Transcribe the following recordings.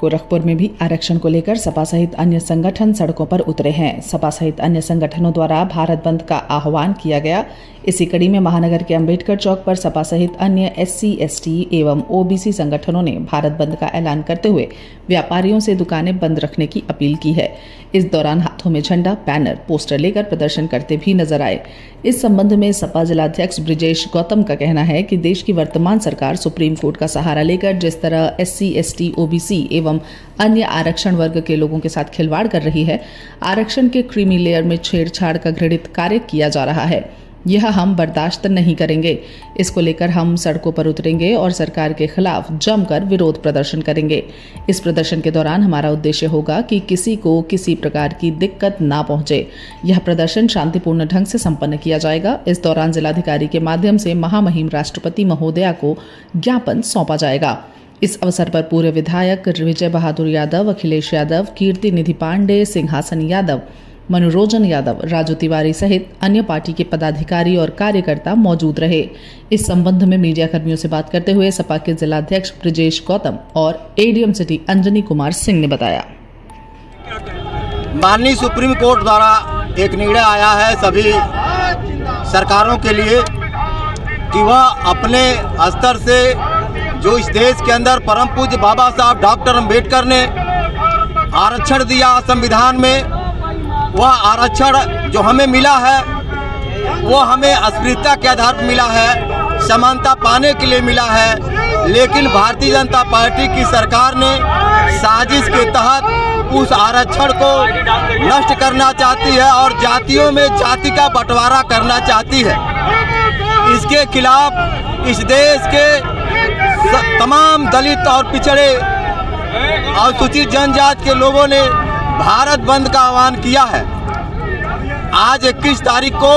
गोरखपुर में भी आरक्षण को लेकर सपा सहित अन्य संगठन सड़कों पर उतरे हैं। सपा सहित अन्य संगठनों द्वारा भारत बंद का आह्वान किया गया। इसी कड़ी में महानगर के अंबेडकर चौक पर सपा सहित अन्य एससी, एसटी एवं ओबीसी संगठनों ने भारत बंद का ऐलान करते हुए व्यापारियों से दुकानें बंद रखने की अपील की है। इस दौरान हाथों में झंडा बैनर पोस्टर लेकर प्रदर्शन करते भी नज़र आए। इस संबंध में सपा जिलाध्यक्ष ब्रिजेश गौतम का कहना है कि देश की वर्तमान सरकार सुप्रीम कोर्ट का सहारा लेकर जिस तरह एससी, एसटी, ओबीसी एवं अन्य आरक्षण वर्ग के लोगों के साथ खिलवाड़ कर रही है। आरक्षण के क्रीमी लेयर में छेड़छाड़ का घृणित कार्य किया जा रहा है। यह हम बर्दाश्त नहीं करेंगे। इसको लेकर हम सड़कों पर उतरेंगे और सरकार के खिलाफ जमकर विरोध प्रदर्शन करेंगे। इस प्रदर्शन के दौरान हमारा उद्देश्य होगा कि किसी को किसी प्रकार की दिक्कत ना पहुँचे। यह प्रदर्शन शांतिपूर्ण ढंग से संपन्न किया जाएगा। इस दौरान जिलाधिकारी के माध्यम से महामहिम राष्ट्रपति महोदया को ज्ञापन सौंपा जाएगा। इस अवसर पर पूर्व विधायक विजय बहादुर यादव, अखिलेश यादव, कीर्ति निधि पांडे, सिंहासन यादव, मनोरोजन यादव, राजू तिवारी सहित अन्य पार्टी के पदाधिकारी और कार्यकर्ता मौजूद रहे। इस संबंध में मीडिया कर्मियों से बात करते हुए सपा के जिलाध्यक्ष ब्रजेश गौतम और एडीएम सिटी अंजनी कुमार सिंह ने बताया। माननीय सुप्रीम कोर्ट द्वारा एक निर्णय आया है सभी सरकारों के लिए कि वह अपने स्तर से जो इस देश के अंदर परम पूज्य बाबा साहब डॉक्टर अंबेडकर ने आरक्षण दिया संविधान में, वह आरक्षण जो हमें मिला है, वो हमें अस्पृश्यता के आधार पर मिला है, समानता पाने के लिए मिला है, लेकिन भारतीय जनता पार्टी की सरकार ने साजिश के तहत उस आरक्षण को नष्ट करना चाहती है और जातियों में जाति का बंटवारा करना चाहती है। इसके खिलाफ इस देश के तमाम दलित और पिछड़े अनुसूचित सूचित जनजाति के लोगों ने भारत बंद का आह्वान किया है। आज 21 तारीख को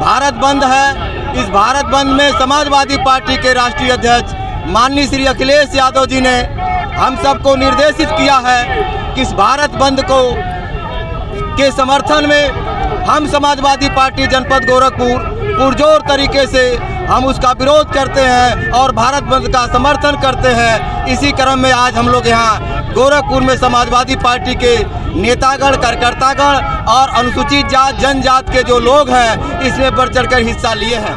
भारत बंद है। इस भारत बंद में समाजवादी पार्टी के राष्ट्रीय अध्यक्ष माननीय श्री अखिलेश यादव जी ने हम सबको निर्देशित किया है कि इस भारत बंद को के समर्थन में हम समाजवादी पार्टी जनपद गोरखपुर पुरजोर तरीके से हम उसका विरोध करते हैं और भारत बंद का समर्थन करते हैं। इसी क्रम में आज हम लोग यहाँ गोरखपुर में समाजवादी पार्टी के नेतागण कार्यकर्तागण और अनुसूचित जात जनजात के जो लोग हैं इसमें बढ़ चढ़कर हिस्सा लिए हैं।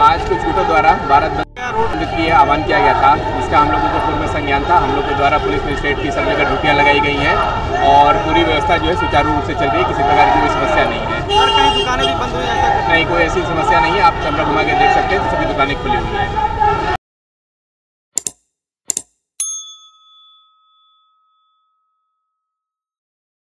आज कुछ गुटों द्वारा भारत बंद की आह्वान किया गया था इसका हम लोगों को पूर्व में संज्ञान था। हम लोग के द्वारा पुलिस मजिस्ट्रेट की सब जगह ड्यूटियाँ लगाई गई हैं और पूरी व्यवस्था जो है सुचारू रूप से चल रही है किसी प्रकार की कोई समस्या नहीं है। कहीं दुकानें भी बंद आप कैमरा घुमा के देख सकते हैं सभी दुकानें खुली हुई हैं।